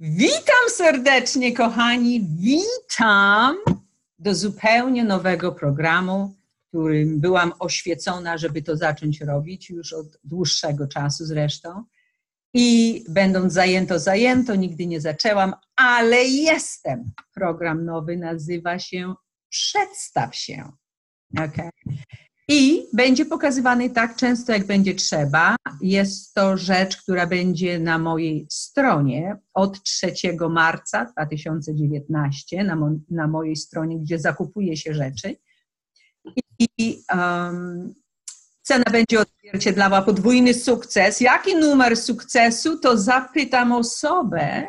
Witam serdecznie, kochani. Witam do zupełnie nowego programu, którym byłam oświecona, żeby to zacząć robić już od dłuższego czasu zresztą. I będąc zajęto, zajęto, nigdy nie zaczęłam, ale jestem. Program nowy nazywa się Przedstaw się. Okay. I będzie pokazywany tak często, jak będzie trzeba. Jest to rzecz, która będzie na mojej stronie od 3 marca 2019, na, mo na mojej stronie, gdzie zakupuje się rzeczy. I um, cena będzie odzwierciedlała podwójny sukces. Jaki numer sukcesu? To zapytam osobę,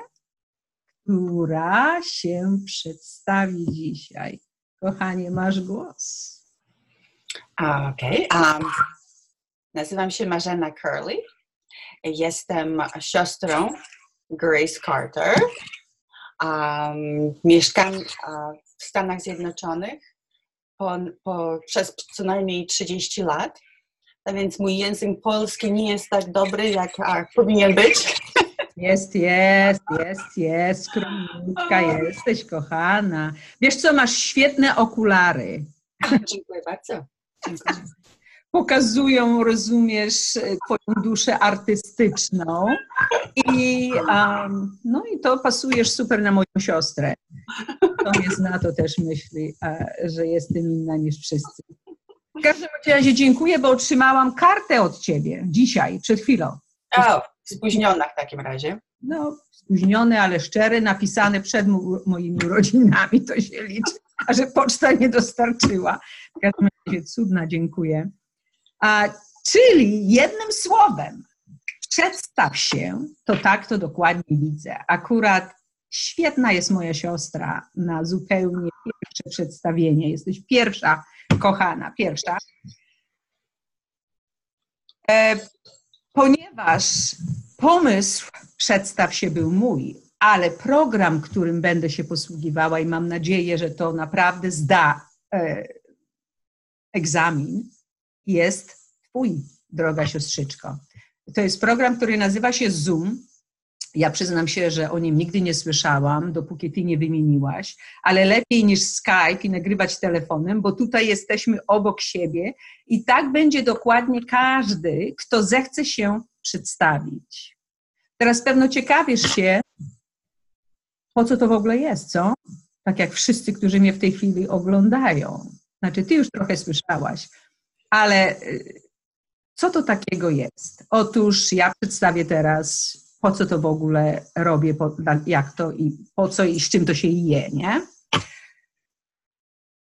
która się przedstawi dzisiaj. Kochanie, masz głos. Okej. Okay. Um, nazywam się Marzena Curley. Jestem siostrą Grace Carter. Um, mieszkam w Stanach Zjednoczonych po, po, przez co najmniej 30 lat. A więc mój język polski nie jest tak dobry, jak a, powinien być. Jest, jest, jest, jest, skromniutka jesteś, kochana. Wiesz co, masz świetne okulary. Dziękuję bardzo pokazują, rozumiesz, twoją duszę artystyczną i, um, no i to pasujesz super na moją siostrę. To mnie zna, to też myśli, że jestem inna niż wszyscy. W każdym razie dziękuję, bo otrzymałam kartę od ciebie dzisiaj, przed chwilą. O, spóźniona w takim razie. No, spóźnione, ale szczere, napisane przed moimi urodzinami, to się liczy, a że poczta nie dostarczyła. W każdym cudna, dziękuję. A, czyli jednym słowem, przedstaw się, to tak to dokładnie widzę. Akurat świetna jest moja siostra na zupełnie pierwsze przedstawienie. Jesteś pierwsza, kochana, pierwsza. E, ponieważ pomysł przedstaw się był mój, ale program, którym będę się posługiwała i mam nadzieję, że to naprawdę zda e, egzamin, jest Twój, droga siostrzyczko. To jest program, który nazywa się Zoom. Ja przyznam się, że o nim nigdy nie słyszałam, dopóki ty nie wymieniłaś, ale lepiej niż Skype i nagrywać telefonem, bo tutaj jesteśmy obok siebie i tak będzie dokładnie każdy, kto zechce się przedstawić. Teraz pewno ciekawiesz się, po co to w ogóle jest, co? Tak jak wszyscy, którzy mnie w tej chwili oglądają. Znaczy, ty już trochę słyszałaś, ale y, co to takiego jest? Otóż ja przedstawię teraz, po co to w ogóle robię, jak to i po co i z czym to się je, nie?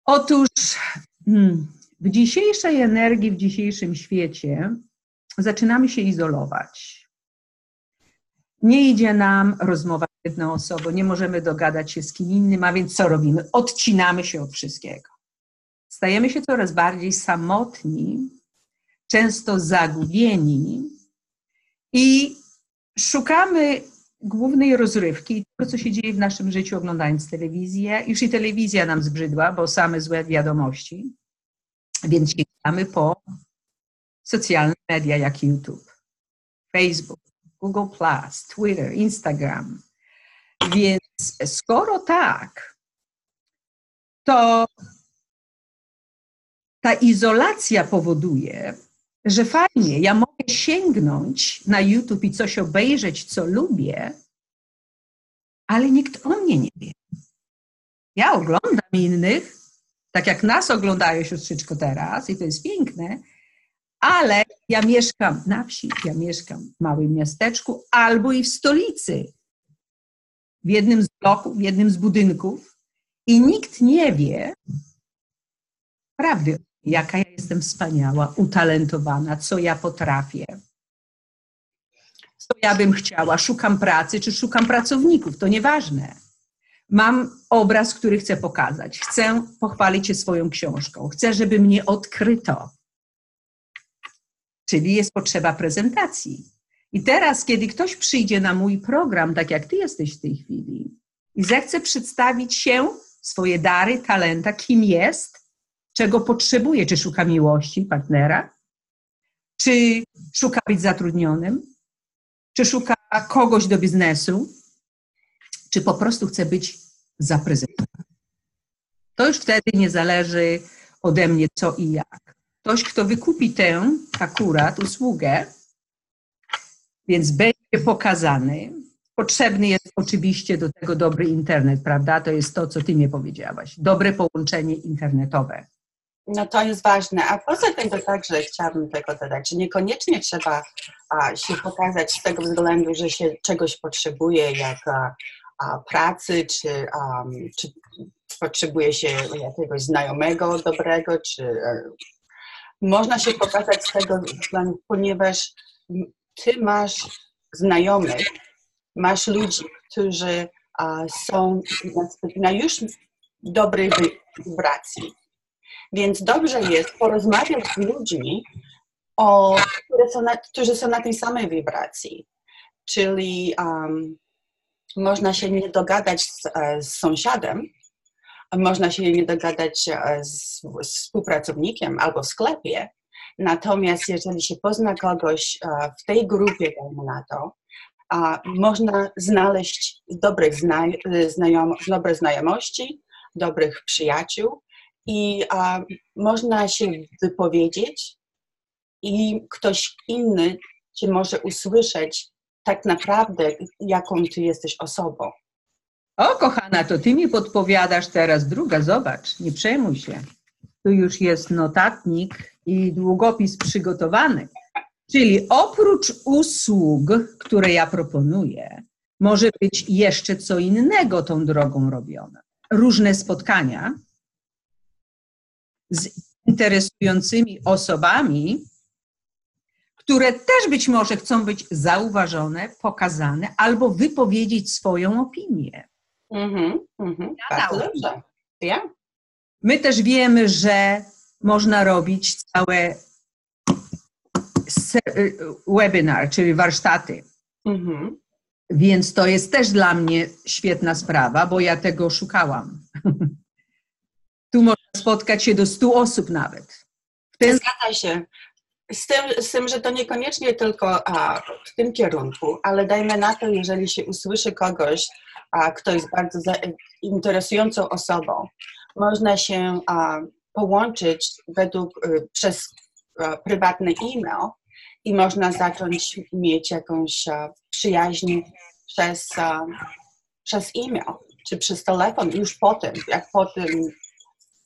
Otóż hmm, w dzisiejszej energii, w dzisiejszym świecie zaczynamy się izolować. Nie idzie nam rozmowa z jedną osobą, nie możemy dogadać się z kim innym, a więc co robimy? Odcinamy się od wszystkiego. Stajemy się coraz bardziej samotni, często zagubieni i szukamy głównej rozrywki, to, co się dzieje w naszym życiu, oglądając telewizję. Już i telewizja nam zbrzydła, bo same złe wiadomości, więc sięgamy po socjalne media jak YouTube, Facebook, Google, Twitter, Instagram. Więc skoro tak, to ta izolacja powoduje, że fajnie, ja mogę sięgnąć na YouTube i coś obejrzeć, co lubię, ale nikt o mnie nie wie. Ja oglądam innych, tak jak nas oglądają siostrzyczko teraz i to jest piękne, ale ja mieszkam na wsi, ja mieszkam w małym miasteczku albo i w stolicy, w jednym z bloków, w jednym z budynków i nikt nie wie prawdy jaka ja jestem wspaniała, utalentowana, co ja potrafię. Co ja bym chciała, szukam pracy, czy szukam pracowników, to nieważne. Mam obraz, który chcę pokazać. Chcę pochwalić się swoją książką. Chcę, żeby mnie odkryto. Czyli jest potrzeba prezentacji. I teraz, kiedy ktoś przyjdzie na mój program, tak jak ty jesteś w tej chwili, i zechce przedstawić się, swoje dary, talenta, kim jest, czego potrzebuje, czy szuka miłości partnera, czy szuka być zatrudnionym, czy szuka kogoś do biznesu, czy po prostu chcę być zaprezentowany. To już wtedy nie zależy ode mnie co i jak. Ktoś, kto wykupi tę akurat usługę, więc będzie pokazany. Potrzebny jest oczywiście do tego dobry internet, prawda? To jest to, co ty mi powiedziałaś. Dobre połączenie internetowe. No to jest ważne. A poza to także chciałabym tego dodać, że niekoniecznie trzeba a, się pokazać z tego względu, że się czegoś potrzebuje, jak a, a, pracy, czy, czy potrzebuje się jakiegoś znajomego dobrego, czy e, można się pokazać z tego względu, ponieważ ty masz znajomych, masz ludzi, którzy są na już dobrej wibracji więc dobrze jest porozmawiać z ludźmi, o, są na, którzy są na tej samej wibracji. Czyli um, można się nie dogadać z, z, sąsiadem, można się nie dogadać z, z współpracownikiem albo w sklepie. Natomiast jeżeli się pozna kogoś w tej grupie, dajmy na to, można znaleźć dobrych znajom dobre znajomości, dobrych przyjaciół i a, można się wypowiedzieć i ktoś inny cię może usłyszeć tak naprawdę, jaką ty jesteś osobą. O, kochana, to ty mi podpowiadasz teraz druga, zobacz, nie przejmuj się. Tu już jest notatnik i długopis przygotowany. Czyli oprócz usług, które ja proponuję, może być jeszcze co innego tą drogą robione. Różne spotkania, z interesującymi osobami, które też być może chcą być zauważone, pokazane albo wypowiedzieć swoją opinię. Mhm, mhm. Dobrze. Ja? My też wiemy, że można robić całe webinar, czyli warsztaty. Mhm. Więc to jest też dla mnie świetna sprawa, bo ja tego szukałam. Spotkać się do 100 osób nawet. Ten... Zgadza się. Z tym, z tym, że to niekoniecznie tylko a, w tym kierunku, ale dajmy na to, jeżeli się usłyszy kogoś, a, kto jest bardzo za, interesującą osobą, można się a, połączyć według, y, przez a, prywatny e-mail i można zacząć mieć jakąś przyjaźń przez, przez e-mail czy przez telefon już po tym, jak po tym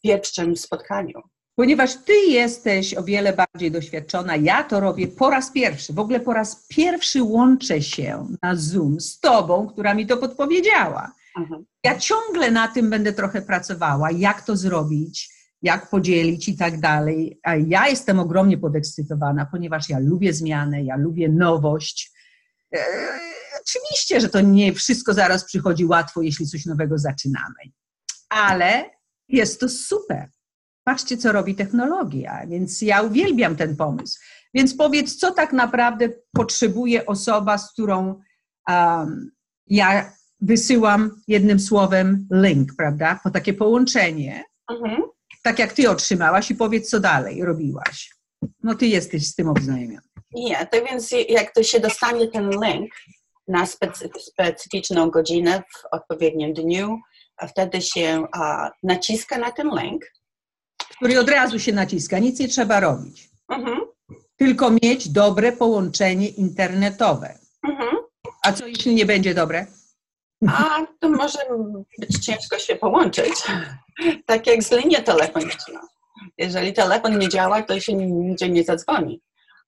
pierwszym spotkaniu. Ponieważ ty jesteś o wiele bardziej doświadczona, ja to robię po raz pierwszy. W ogóle po raz pierwszy łączę się na Zoom z tobą, która mi to podpowiedziała. Mhm. Ja ciągle na tym będę trochę pracowała, jak to zrobić, jak podzielić i tak dalej. A ja jestem ogromnie podekscytowana, ponieważ ja lubię zmianę, ja lubię nowość. E, oczywiście, że to nie wszystko zaraz przychodzi łatwo, jeśli coś nowego zaczynamy. Ale jest to super. Patrzcie, co robi technologia, więc ja uwielbiam ten pomysł. Więc powiedz, co tak naprawdę potrzebuje osoba, z którą um, ja wysyłam jednym słowem link, prawda? Po takie połączenie, mhm. tak jak ty otrzymałaś i powiedz, co dalej robiłaś. No ty jesteś z tym obznajomiony. Nie, to więc jak to się dostanie ten link na specyficzną godzinę w odpowiednim dniu, a wtedy się a, naciska na ten link. Który od razu się naciska, nic nie trzeba robić. Mhm. Tylko mieć dobre połączenie internetowe. Mhm. A co jeśli nie będzie dobre? A to może być ciężko się połączyć. Tak jak z linią telefoniczną. Jeżeli telefon nie działa, to się nigdzie nie zadzwoni.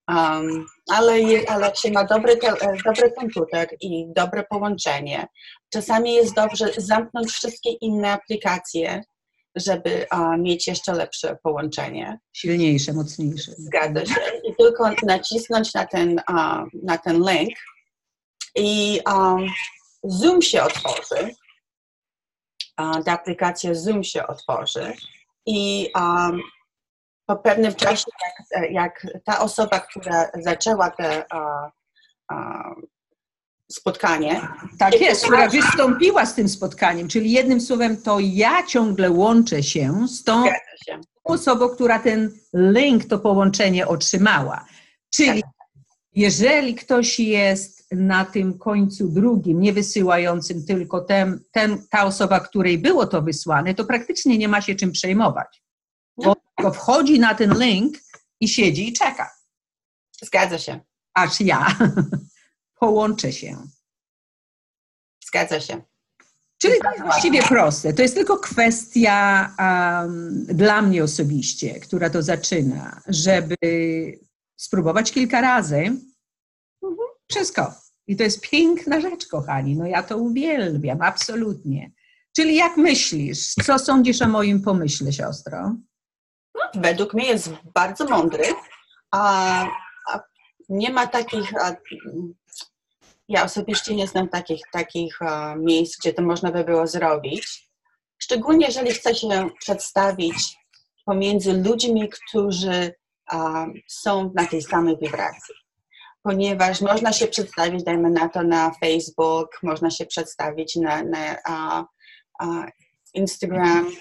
Um, ale, ale jak się ma dobry, te, dobry komputer i dobre połączenie, czasami jest dobrze zamknąć wszystkie inne aplikacje, żeby mieć jeszcze lepsze połączenie. Silniejsze, mocniejsze. Zgadza się. I tylko nacisnąć na ten, na ten link i um, Zoom się otworzy. ta aplikacja Zoom się otworzy i po pewnym czasie, jak, jak ta osoba, która zaczęła te a, a, spotkanie. Tak jest, która wystąpiła z tym spotkaniem, czyli jednym słowem to ja ciągle łączę się z tą się. osobą, która ten link, to połączenie otrzymała. Czyli tak. jeżeli ktoś jest na tym końcu drugim, nie wysyłającym tylko ten, ten, ta osoba, której było to wysłane, to praktycznie nie ma się czym przejmować. Bo tylko wchodzi na ten link i siedzi i czeka. Zgadza się. Aż ja połączę się. Zgadza się. Czyli to jest właściwie proste. To jest tylko kwestia um, dla mnie osobiście, która to zaczyna, żeby spróbować kilka razy. Mhm. Wszystko. I to jest piękna rzecz, kochani. No ja to uwielbiam, absolutnie. Czyli jak myślisz, co sądzisz o moim pomyśle, siostro? No, według mnie jest bardzo mądry, a, a nie ma takich ja osobiście nie znam takich, takich miejsc, gdzie to można by było zrobić. Szczególnie jeżeli chce się przedstawić pomiędzy ludźmi, którzy są na tej samej wibracji. Ponieważ można się przedstawić, dajmy na to, na Facebook, można się przedstawić na, na Instagram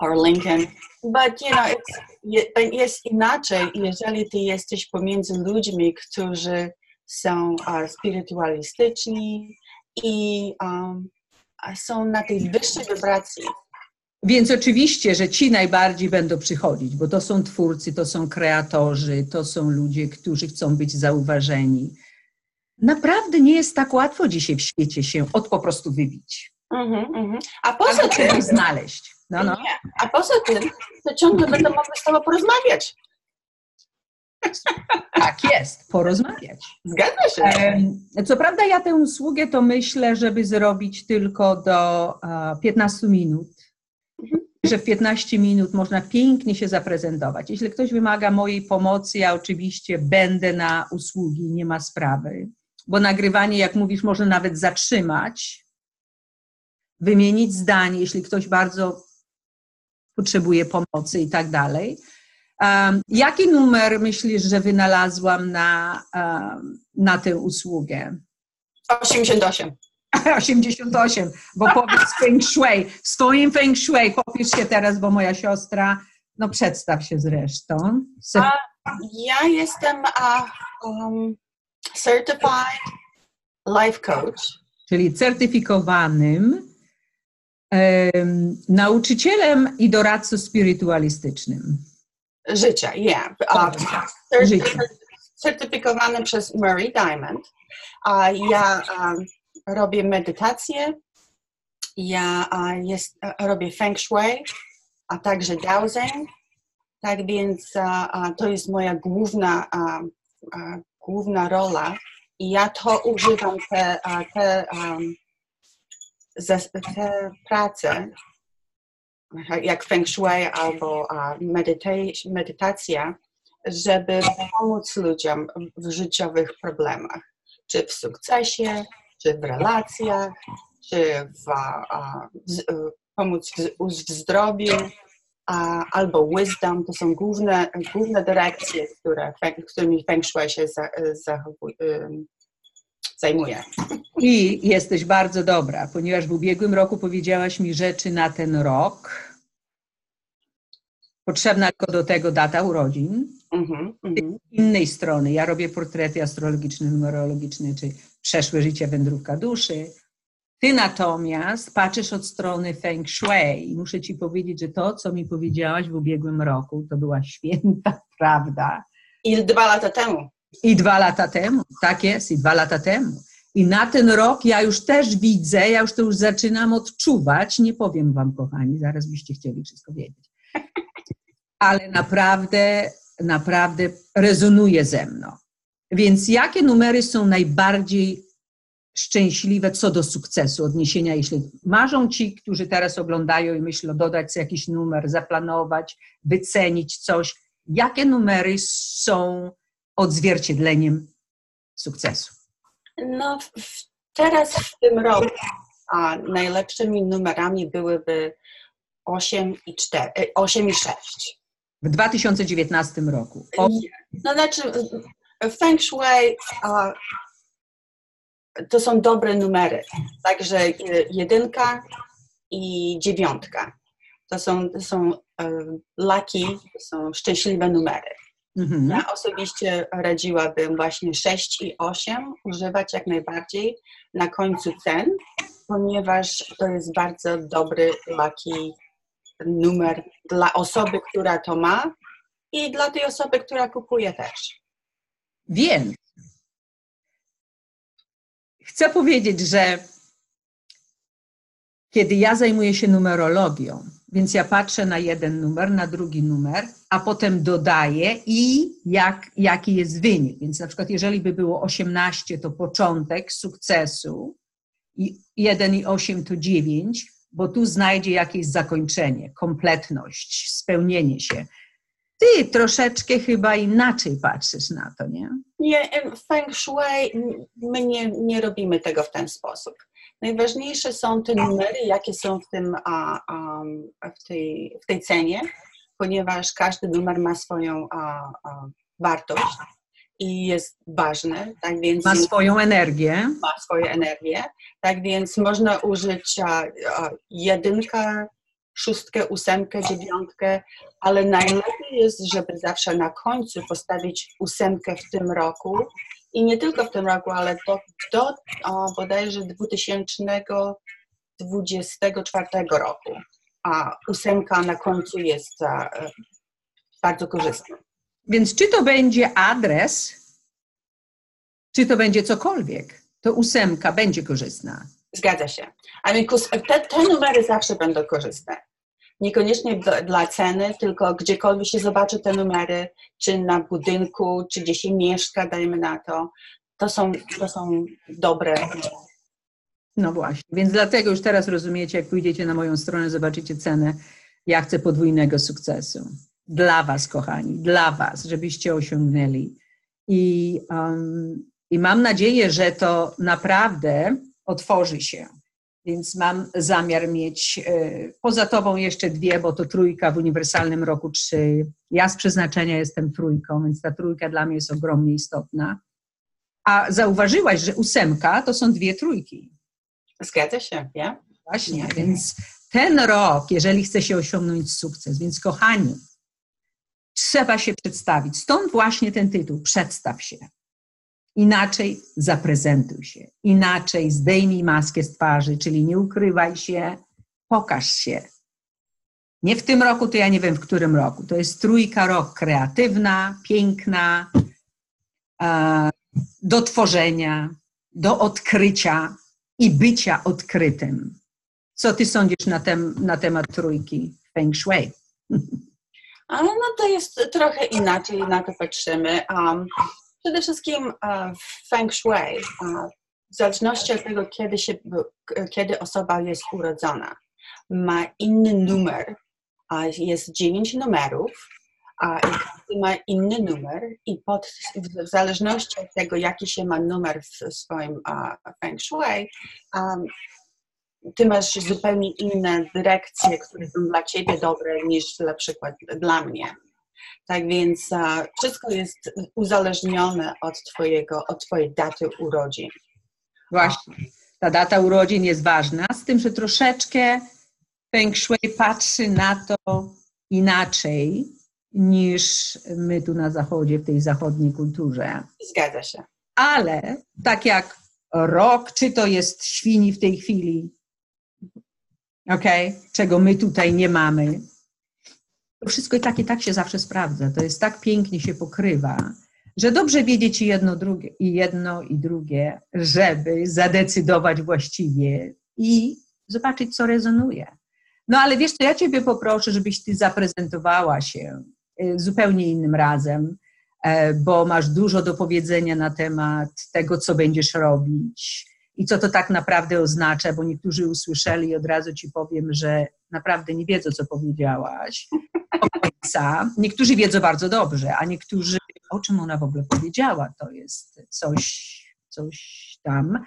or LinkedIn, but you know, it's, jest inaczej, jeżeli ty jesteś pomiędzy ludźmi, którzy są uh, spirytualistyczni i um, są na tej wyższej wibracji. Więc oczywiście, że ci najbardziej będą przychodzić, bo to są twórcy, to są kreatorzy, to są ludzie, którzy chcą być zauważeni. Naprawdę nie jest tak łatwo dzisiaj w świecie się od po prostu wybić. Mm-hmm, mm-hmm. A poza tym znaleźć. No, no. Nie. A poza tym, to ciągle będą mogli z tobą porozmawiać. Tak jest, porozmawiać. Zgadza się. Co prawda ja tę usługę to myślę, żeby zrobić tylko do 15 minut, mhm. że w 15 minut można pięknie się zaprezentować. Jeśli ktoś wymaga mojej pomocy, ja oczywiście będę na usługi, nie ma sprawy, bo nagrywanie, jak mówisz, można nawet zatrzymać, wymienić zdanie, jeśli ktoś bardzo potrzebuje pomocy i tak dalej. Um, jaki numer myślisz, że wynalazłam na, um, na tę usługę? 88. 88, bo powiedz feng shui. W swoim feng shui popisz się teraz, bo moja siostra, no przedstaw się zresztą. A, ja jestem um, certified life coach. Czyli certyfikowanym nauczycielem i doradcą spirytualistycznym życia, yeah. Certy certyfikowany przez Murray Diamond. A ja um, robię medytację, ja jest, robię feng shui, a także dowsing. Tak więc to jest moja główna, główna rola i ja to używam te, te, te prace jak feng shui albo medytacja, żeby pomóc ludziom w życiowych problemach, czy w sukcesie, czy w relacjach, czy w, w, pomóc w, w zdrowiu, a, albo wisdom, to są główne, główne dyrekcje, które, którymi feng shui się za, za, zajmuje. I jesteś bardzo dobra, ponieważ w ubiegłym roku powiedziałaś mi rzeczy na ten rok. Potrzebna tylko do tego data urodzin. Mm-hmm, mm-hmm. innej strony, ja robię portrety astrologiczne, numerologiczne, czy przeszłe życie, wędrówka duszy. Ty natomiast patrzysz od strony feng shui i muszę ci powiedzieć, że to, co mi powiedziałaś w ubiegłym roku, to była święta prawda. I dwa lata temu. I dwa lata temu, tak jest, i dwa lata temu. I na ten rok ja już też widzę, ja już to już zaczynam odczuwać. Nie powiem wam, kochani, zaraz byście chcieli wszystko wiedzieć. Ale naprawdę, naprawdę rezonuje ze mną. Więc jakie numery są najbardziej szczęśliwe co do sukcesu, odniesienia, jeśli marzą ci, którzy teraz oglądają i myślą dodać jakiś numer, zaplanować, wycenić coś, jakie numery są odzwierciedleniem sukcesu? No, teraz w tym roku a najlepszymi numerami byłyby 8 i, 4, 8 i 6. W 2019 roku. O... No znaczy, Feng Shui a, to są dobre numery. Także e, jedynka i dziewiątka. To są, to są uh, lucky, to są szczęśliwe numery. Mhm. Ja osobiście radziłabym właśnie 6 i 8 używać jak najbardziej na końcu cen, ponieważ to jest bardzo dobry lucky numer dla osoby, która to ma i dla tej osoby, która kupuje też. Więc chcę powiedzieć, że kiedy ja zajmuję się numerologią, więc ja patrzę na jeden numer, na drugi numer, a potem dodaję i jak, jaki jest wynik. Więc na przykład, jeżeli by było 18, to początek sukcesu, i 1 i 8 to 9, bo tu znajdzie jakieś zakończenie, kompletność, spełnienie się. Ty troszeczkę chyba inaczej patrzysz na to, nie? Nie, w Feng Shui my nie, nie robimy tego w ten sposób. Najważniejsze są te numery, jakie są w, tym, a, a, w, tej, w tej cenie, ponieważ każdy numer ma swoją a, wartość i jest ważny. Tak więc ma swoją energię. Ma swoją energię. Tak więc można użyć jedynkę, szóstkę, ósemkę, dziewiątkę, ale najlepiej jest, żeby zawsze na końcu postawić ósemkę w tym roku i nie tylko w tym roku, ale do, do o, bodajże 2024 roku. A ósemka na końcu jest a, bardzo korzystna. Więc czy to będzie adres, czy to będzie cokolwiek, to ósemka będzie korzystna. Zgadza się. A więc te, te numery zawsze będą korzystne. Niekoniecznie dla, dla, ceny, tylko gdziekolwiek się zobaczy te numery, czy na budynku, czy gdzieś się mieszka, dajmy na to, to są, to są dobre. No właśnie, więc dlatego już teraz rozumiecie, jak pójdziecie na moją stronę, zobaczycie cenę. Ja chcę podwójnego sukcesu. Dla Was, kochani, dla Was, żebyście osiągnęli. I, um, I mam nadzieję, że to naprawdę otworzy się. Więc mam zamiar mieć e, poza tobą jeszcze dwie, bo to trójka w uniwersalnym roku trzy. Ja z przeznaczenia jestem trójką, więc ta trójka dla mnie jest ogromnie istotna. A zauważyłaś, że ósemka to są dwie trójki. Zgadza się, ja? Właśnie, więc ten rok, jeżeli chce się osiągnąć sukces, więc kochani, trzeba się przedstawić. Stąd właśnie ten tytuł, przedstaw się. Inaczej zaprezentuj się, inaczej zdejmij maskę z twarzy, czyli nie ukrywaj się, pokaż się. Nie w tym roku, to ja nie wiem w którym roku. To jest trójka rok kreatywna, piękna, do tworzenia, do odkrycia i bycia odkrytym. Co ty sądzisz na, tem, na temat trójki Feng Shui? Ale no to jest trochę inaczej, na to patrzymy. Um, przede wszystkim uh, Feng Shui, uh, w zależności od tego, kiedy, się, kiedy osoba jest urodzona, ma inny numer. Jest dziewięć numerów, a każdy ma inny numer i pod, w, zależności od tego, jaki się ma numer w swoim feng shui, um, ty masz zupełnie inne dyrekcje, które są dla ciebie dobre niż na przykład dla mnie. Tak więc uh, wszystko jest uzależnione od, twojego, od twojej daty urodzin. Właśnie. Ta data urodzin jest ważna, z tym, że troszeczkę Feng Shui patrzy na to inaczej niż my tu na zachodzie, w tej zachodniej kulturze. Zgadza się. Ale tak jak rok, czy to jest świni w tej chwili, ok, czego my tutaj nie mamy, to wszystko i tak i tak się zawsze sprawdza. To jest tak pięknie się pokrywa, że dobrze wiedzieć i jedno, drugie, i jedno i drugie, żeby zadecydować właściwie i zobaczyć, co rezonuje. No ale wiesz co, ja Ciebie poproszę, żebyś Ty zaprezentowała się Y, zupełnie innym razem, e, bo masz dużo do powiedzenia na temat tego, co będziesz robić i co to tak naprawdę oznacza, bo niektórzy usłyszeli i od razu ci powiem, że naprawdę nie wiedzą, co powiedziałaś końca. Niektórzy wiedzą bardzo dobrze, a niektórzy, o czym ona w ogóle powiedziała, to jest coś, coś tam.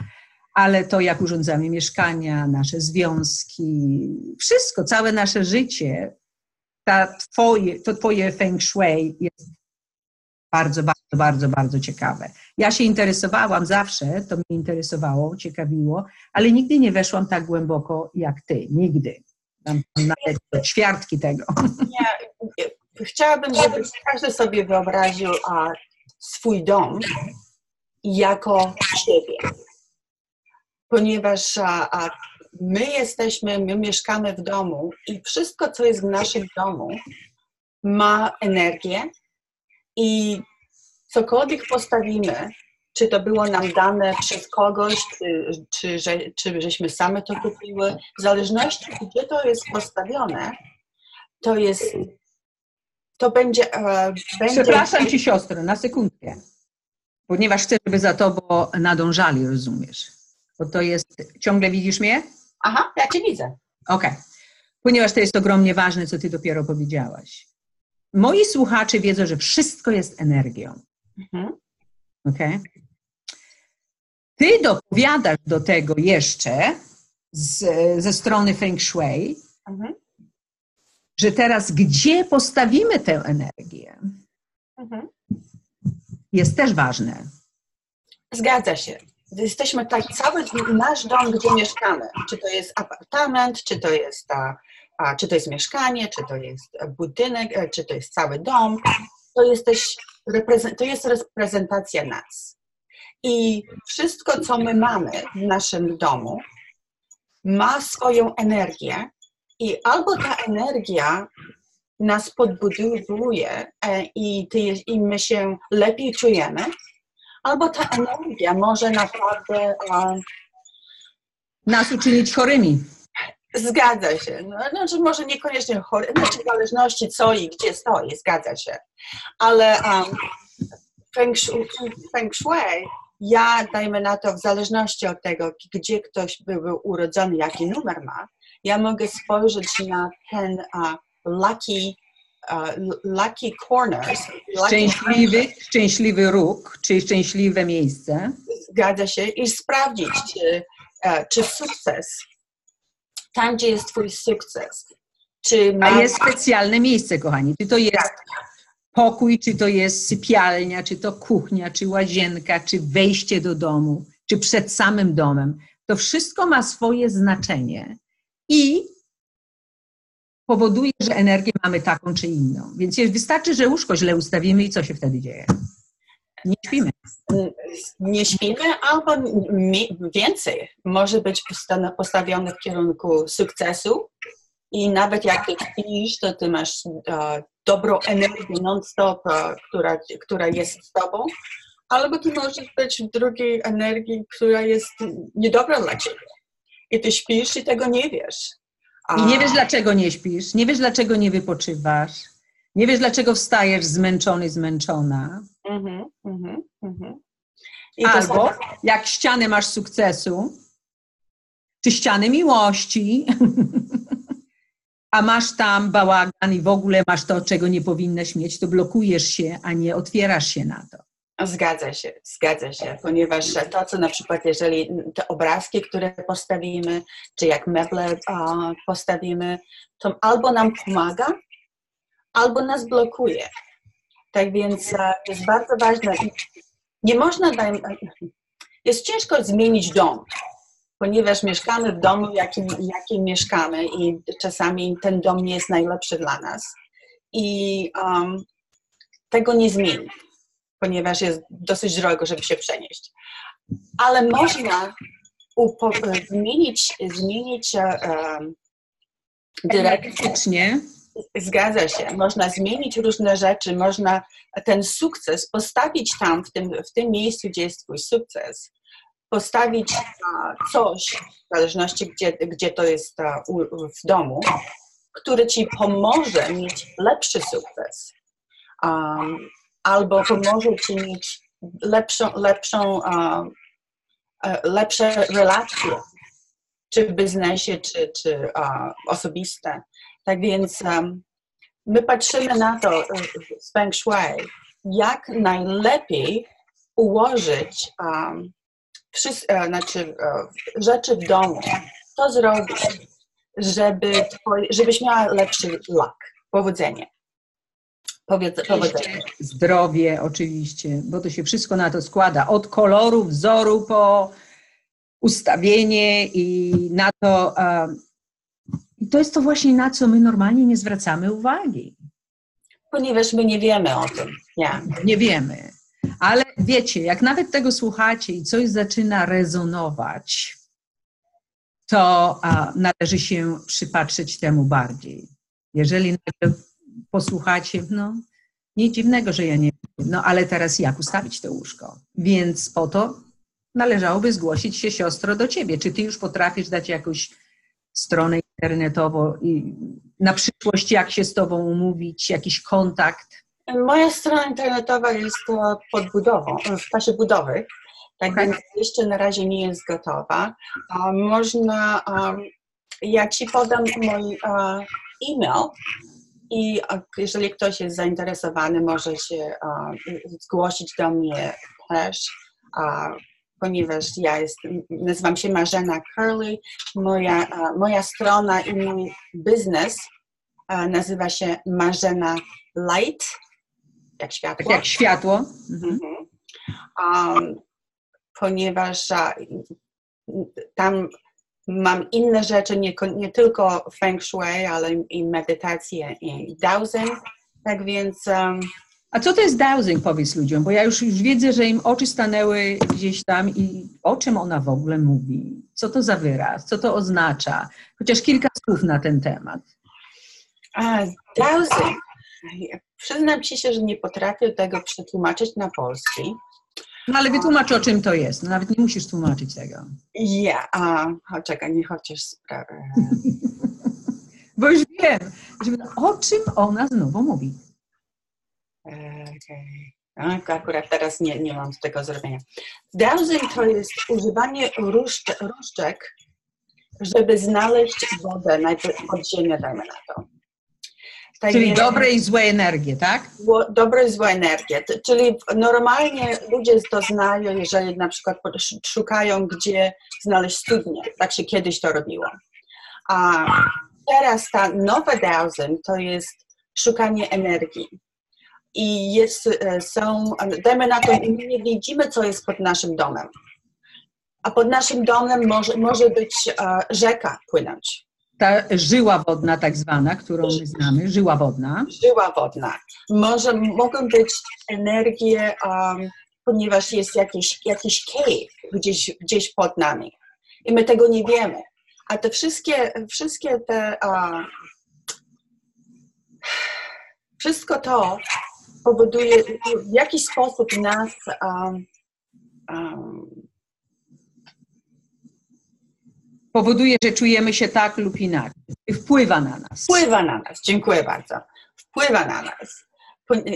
Ale to, jak urządzamy mieszkania, nasze związki, wszystko, całe nasze życie ta twoje, to twoje feng shui jest bardzo, bardzo, bardzo, bardzo ciekawe. Ja się interesowałam zawsze, to mnie interesowało, ciekawiło, ale nigdy nie weszłam tak głęboko jak ty, nigdy. Tam nawet ćwiartki tego. Nie, chciałabym, żeby każdy sobie wyobraził a, swój dom jako siebie. Ponieważ a, a my jesteśmy, my mieszkamy w domu i wszystko, co jest w naszym domu, ma energię i cokolwiek postawimy, czy to było nam dane przez kogoś, czy, czy, że, czy żeśmy same to kupiły, w zależności gdzie to jest postawione, to jest, to będzie... E, będzie... Przepraszam Ci siostrę, na sekundkę, ponieważ chcę, żeby za Tobą nadążali, rozumiesz? Bo to jest, ciągle widzisz mnie? Aha, ja Cię widzę. Okej. Okay. Ponieważ to jest ogromnie ważne, co Ty dopiero powiedziałaś. Moi słuchacze wiedzą, że wszystko jest energią. Mhm. Okay? Ty dopowiadasz do tego jeszcze z, ze strony Feng Shui, mhm. Że teraz gdzie postawimy tę energię, mhm. jest też ważne. Zgadza się. Jesteśmy tak, cały nasz dom, gdzie mieszkamy, czy to jest apartament, czy to jest, a, a, czy to jest mieszkanie, czy to jest budynek, e, czy to jest cały dom, to, jesteś, to jest reprezentacja nas. I wszystko, co my mamy w naszym domu, ma swoją energię, i albo ta energia nas podbudowuje e, i, ty, i my się lepiej czujemy, albo ta energia może naprawdę um, nas uczynić chorymi. Zgadza się. No, znaczy może niekoniecznie chory, znaczy w zależności co i gdzie stoi, zgadza się. Ale um, feng, shui, feng shui ja, dajmy na to, w zależności od tego, gdzie ktoś był urodzony, jaki numer ma, ja mogę spojrzeć na ten uh, lucky, uh, lucky corners. Lucky szczęśliwy, corners. szczęśliwy róg, czy szczęśliwe miejsce. Zgadza się i sprawdzić, czy, uh, czy sukces, tam gdzie jest twój sukces, czy ma... A jest specjalne miejsce, kochani. Czy to jest tak pokój, czy to jest sypialnia, czy to kuchnia, czy łazienka, czy wejście do domu, czy przed samym domem. To wszystko ma swoje znaczenie i powoduje, że energię mamy taką czy inną. Więc wystarczy, że łóżko źle ustawimy i co się wtedy dzieje? Nie śpimy. Nie śpimy, albo więcej może być postawione w kierunku sukcesu i nawet jak śpisz, to ty masz dobrą energię non-stop, która, która jest z tobą, albo ty możesz być w drugiej energii, która jest niedobra dla ciebie. I ty śpisz i tego nie wiesz. A... I nie wiesz, dlaczego nie śpisz, nie wiesz, dlaczego nie wypoczywasz, nie wiesz, dlaczego wstajesz zmęczony, zmęczona. Mm-hmm, mm-hmm, mm-hmm. Albo jak ściany masz sukcesu, czy ściany miłości, a masz tam bałagan i w ogóle masz to, czego nie powinnaś mieć, to blokujesz się, a nie otwierasz się na to. Zgadza się, zgadza się, ponieważ to, co na przykład, jeżeli te obrazki, które postawimy, czy jak meble postawimy, to albo nam pomaga, albo nas blokuje. Tak więc uh, jest bardzo ważne. Nie można, jest ciężko zmienić dom ponieważ mieszkamy w domu, w jakim, jakim mieszkamy i czasami ten dom nie jest najlepszy dla nas. I um, tego nie zmieni, ponieważ jest dosyć drogo, żeby się przenieść. Ale można upo- zmienić, zmienić um, dyrektycznie. Zgadza się. Można zmienić różne rzeczy, można ten sukces postawić tam, w tym, w tym miejscu, gdzie jest Twój sukces postawić coś, w zależności gdzie, gdzie to jest w domu, który ci pomoże mieć lepszy sukces. Um, albo pomoże ci mieć lepszą, lepszą um, lepsze relacje, czy w biznesie, czy, czy osobiste. Tak więc my patrzymy na to z Feng Shui, jak najlepiej ułożyć e, znaczy, e, rzeczy w domu, to zrobić, żeby żebyś miała lepszy lak, powodzenie. Powodzenie. Zdrowie oczywiście, bo to się wszystko na to składa. Od koloru, wzoru po ustawienie i na to. I to jest to właśnie na co my normalnie nie zwracamy uwagi. Ponieważ my nie wiemy o tym. Yeah. Nie wiemy. Ale wiecie, jak nawet tego słuchacie i coś zaczyna rezonować, to a, należy się przypatrzeć temu bardziej. Jeżeli posłuchacie, no nic dziwnego, że ja nie wiem, no ale teraz jak ustawić to łóżko? Więc po to należałoby zgłosić się siostro do ciebie. Czy ty już potrafisz dać jakąś stronę internetową i na przyszłość jak się z tobą umówić, jakiś kontakt? Moja strona internetowa jest pod budową, w czasie budowy, tak okay. więc jeszcze na razie nie jest gotowa. Można, ja Ci podam mój e-mail i jeżeli ktoś jest zainteresowany, może się zgłosić do mnie też, ponieważ ja jest, nazywam się Marzena Curley. Moja, moja strona i mój biznes nazywa się Marzena Light jak światło. Jak światło. Mhm. Um, ponieważ tam mam inne rzeczy, nie, nie tylko feng shui, ale i medytację i dowsing. Tak więc. Um, a co to jest dowsing, powiedz ludziom? Bo ja już, już widzę, że im oczy stanęły gdzieś tam i o czym ona w ogóle mówi? Co to za wyraz? Co to oznacza? Chociaż kilka słów na ten temat. A, dowsing Przyznam ci się, że nie potrafię tego przetłumaczyć na polski. No ale wytłumacz, o czym to jest. No, nawet nie musisz tłumaczyć tego. Ja, a, czekaj, nie chociaż sprawę. Bo już wiem, że o czym ona znowu mówi. Okej. Okay. Akurat teraz nie, nie mam tego zrobienia. Dowsing to jest używanie różdżek, żeby znaleźć wodę najpierw pod ziemię, dajmy na to. Tak czyli dobre i złe energie, tak? Dobre i złe energie. Czyli normalnie ludzie to znają, jeżeli na przykład szukają, gdzie znaleźć studnię. Tak się kiedyś to robiło. A teraz ta nowa dowsing to jest szukanie energii. I jest, e, są, dajmy na to, nie widzimy, co jest pod naszym domem. A pod naszym domem może, może być uh, rzeka płynąć ta żyła wodna tak zwana, którą my znamy, żyła wodna. Żyła wodna. Może, mogą być energie, um, ponieważ jest jakiś, jakiś cave gdzieś, gdzieś pod nami i my tego nie wiemy. A te wszystkie, wszystkie te, uh, wszystko to powoduje w jakiś sposób nas um, um, powoduje, że czujemy się tak lub inaczej. Wpływa na nas. Wpływa na nas, dziękuję bardzo. Wpływa na nas.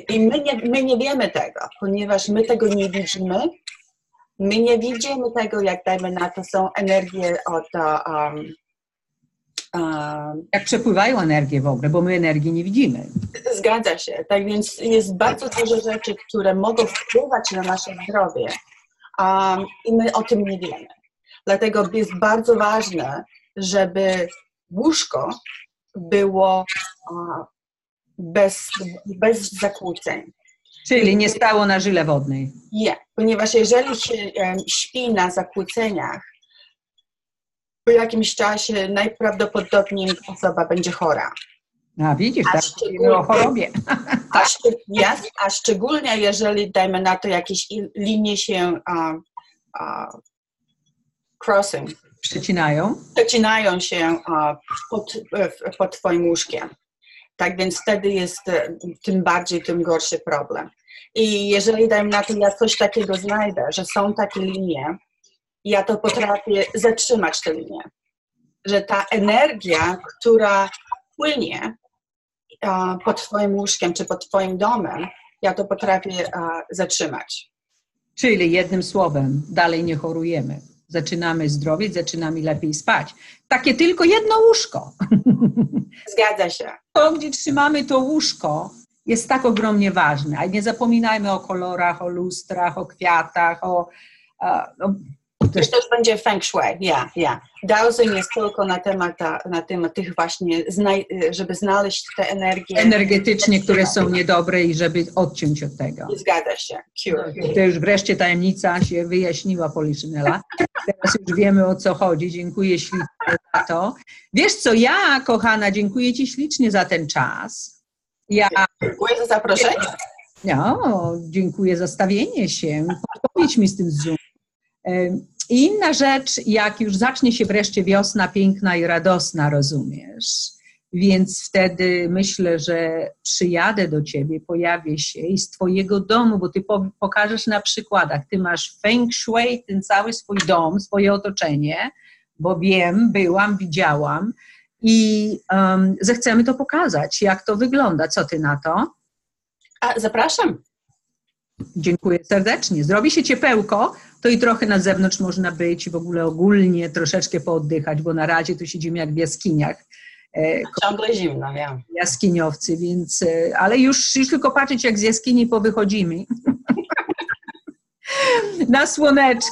I my nie, my nie wiemy tego, ponieważ my tego nie widzimy. My nie widzimy tego, jak dajmy na to są energie od. Um, um, jak przepływają energie w ogóle, bo my energii nie widzimy. Zgadza się. Tak więc jest bardzo dużo rzeczy, które mogą wpływać na nasze zdrowie um, i my o tym nie wiemy. Dlatego jest bardzo ważne, żeby łóżko było bez, bez zakłóceń. Czyli nie stało na żyle wodnej. Nie, ponieważ jeżeli się śpi na zakłóceniach, po jakimś czasie najprawdopodobniej osoba będzie chora. A widzisz, a tak szczególnie, o chorobie. A, a, szczególnie jeżeli, dajmy na to, jakieś linie się a, a, crossing. Przecinają? Przecinają się pod, pod Twoim łóżkiem. Tak więc wtedy jest e, tym bardziej, tym gorszy problem. I jeżeli dajmy na to, ja coś takiego znajdę, że są takie linie, ja to potrafię zatrzymać tę linię. Że ta energia, która płynie pod Twoim łóżkiem czy pod Twoim domem, ja to potrafię zatrzymać. Czyli jednym słowem, dalej nie chorujemy zaczynamy zdrowieć, zaczynamy lepiej spać. Takie tylko jedno łóżko. Zgadza się. To, gdzie trzymamy to łóżko, jest tak ogromnie ważne. A nie zapominajmy o kolorach, o lustrach, o kwiatach, o, o też... Już będzie feng shui, ja, yeah, ja. Yeah. Dowsing jest tylko na temat, na temat tych właśnie, żeby znaleźć te energie. Energetycznie, które są niedobre i żeby odciąć od tego. Zgadza się. Cure. To już wreszcie tajemnica się wyjaśniła, Poliszynela. Teraz już wiemy o co chodzi. Dziękuję ślicznie za to. Wiesz co, ja, kochana, dziękuję Ci ślicznie za ten czas. Ja Dziękuję za zaproszenie. No, dziękuję za stawienie się. Powiedz mi z tym Zoom. I inna rzecz, jak już zacznie się wreszcie wiosna piękna i radosna, rozumiesz? Więc wtedy myślę, że przyjadę do ciebie, pojawię się i z twojego domu, bo ty pokażesz na przykładach. Ty masz feng shui, ten cały swój dom, swoje otoczenie, bo wiem, byłam, widziałam i um, zechcemy to pokazać, jak to wygląda. Co ty na to? A, zapraszam. Dziękuję serdecznie. Zrobi się ciepełko, to i trochę na zewnątrz można być, w ogóle ogólnie troszeczkę pooddychać, bo na razie tu siedzimy jak w jaskiniach. E, Ciągle zimno, ja. Jaskiniowcy, więc, e, ale już, już tylko patrzeć, jak z jaskini powychodzimy. na słoneczko.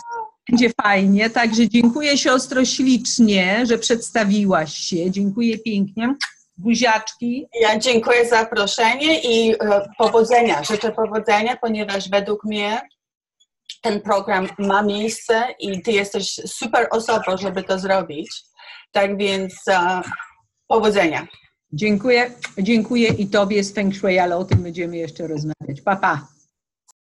Będzie fajnie, także dziękuję siostro ślicznie, że przedstawiłaś się. Dziękuję pięknie buziaczki. Ja dziękuję za zaproszenie i e, powodzenia. Życzę powodzenia, ponieważ według mnie ten program ma miejsce i ty jesteś super osobą, żeby to zrobić. Tak więc e, powodzenia. Dziękuję, dziękuję i tobie z Feng Shui, ale o tym będziemy jeszcze rozmawiać. Pa, pa.